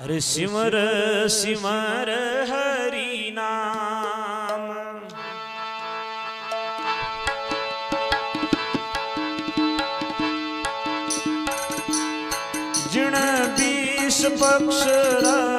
हर सिमर सिमर हरि नाम। जिण बीस पक्ष रा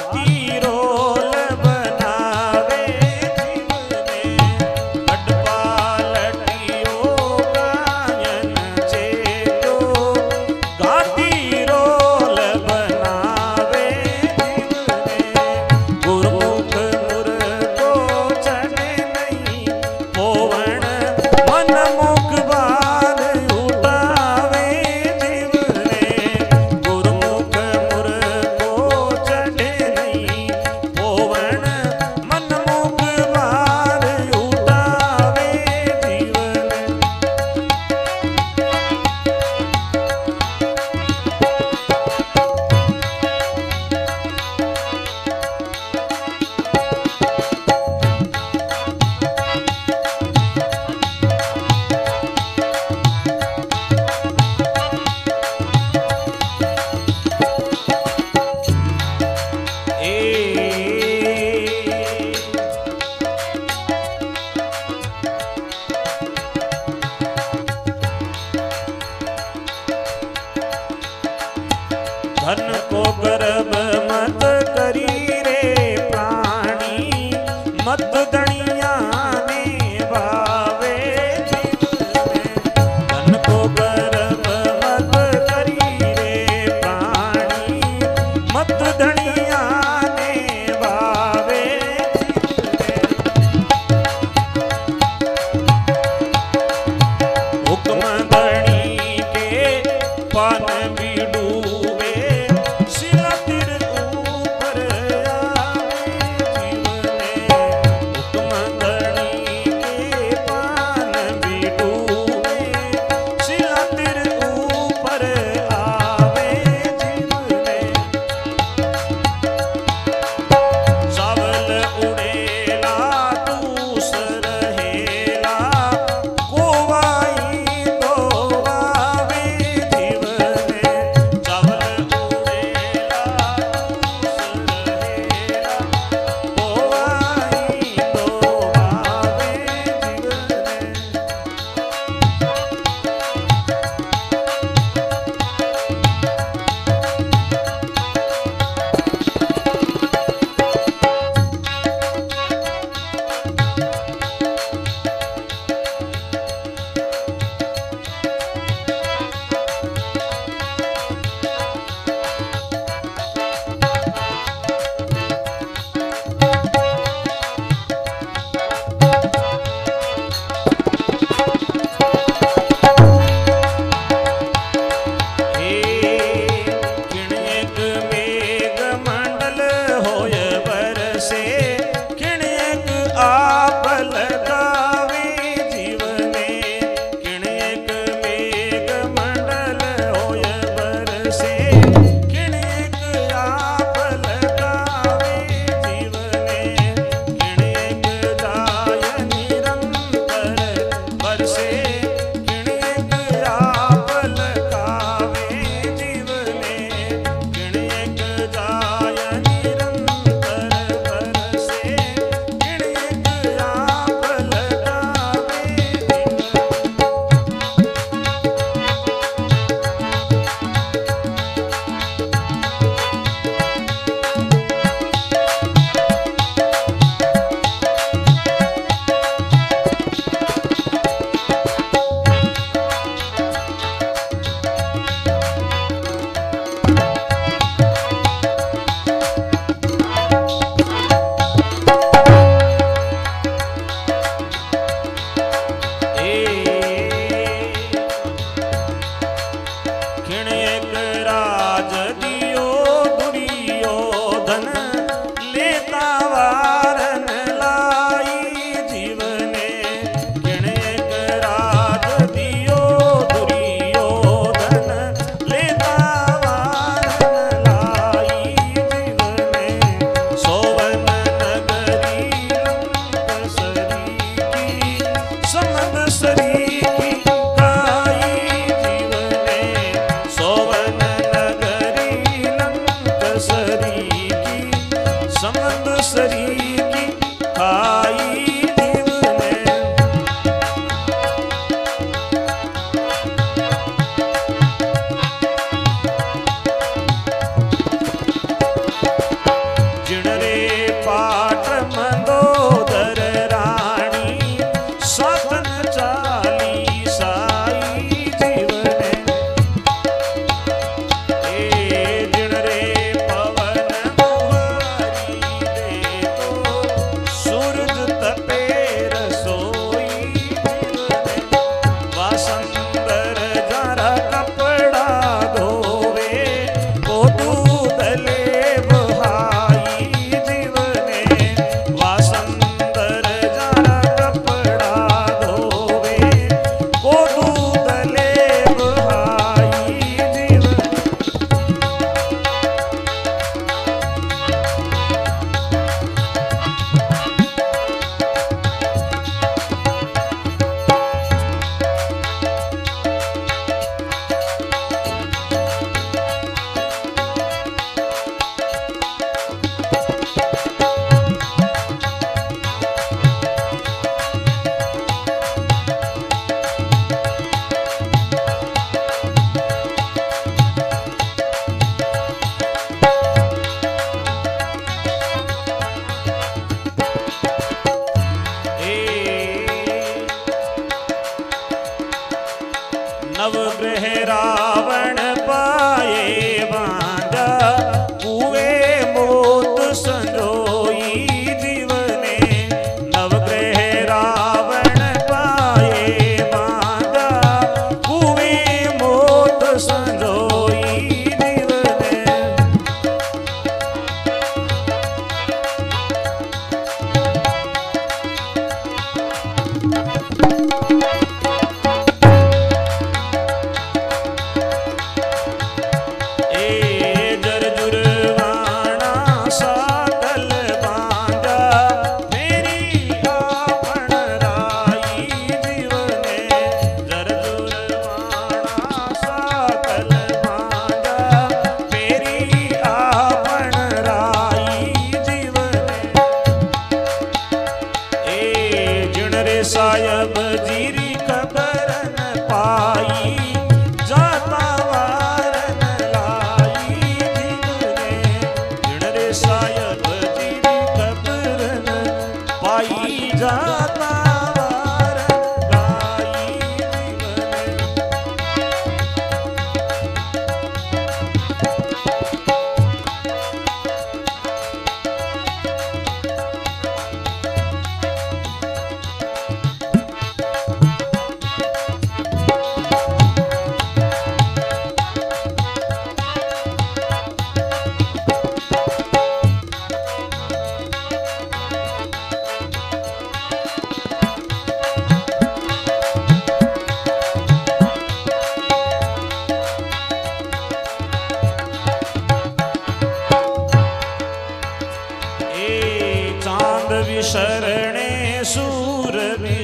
Happy पाई जा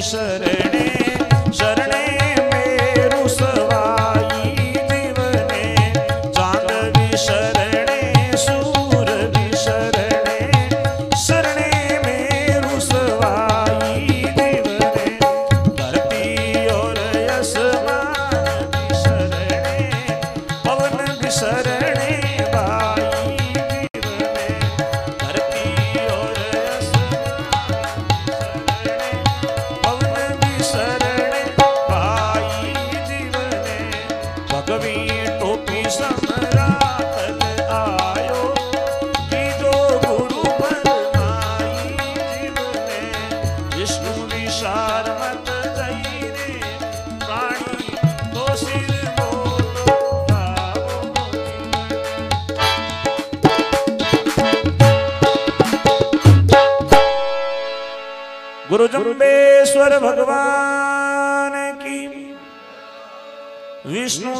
said, જંબેશ્વર ભગવાન કી. વિષ્ણુ